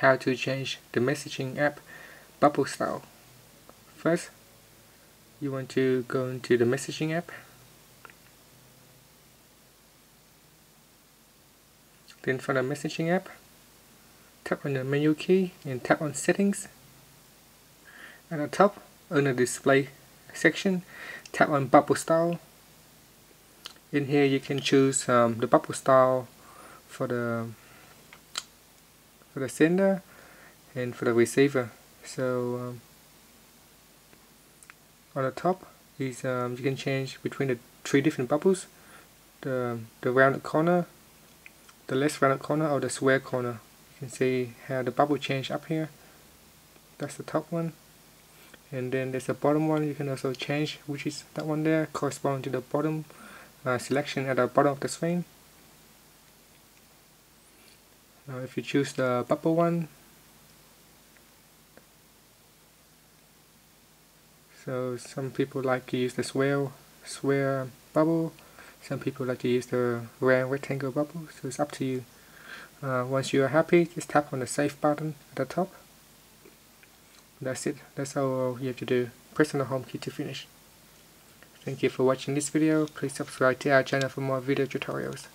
how to change the messaging app bubble style. First, you want to go into the messaging app. Then for the messaging app, tap on the menu key and tap on settings. At the top, on the display section, tap on bubble style. In here you can choose um, the bubble style for the for the sender and for the receiver so um, on the top is um, you can change between the three different bubbles the the rounded corner the less rounded corner or the square corner. You can see how the bubble change up here. That's the top one. And then there's a bottom one. You can also change which is that one there correspond to the bottom uh, selection at the bottom of the screen now if you choose the bubble one. So some people like to use the swirl square bubble. Some people like to use the round rectangle bubble. So it's up to you. Uh, once you are happy just tap on the save button at the top. That's it. That's all you have to do. Press on the home key to finish. Thank you for watching this video. Please subscribe to our channel for more video tutorials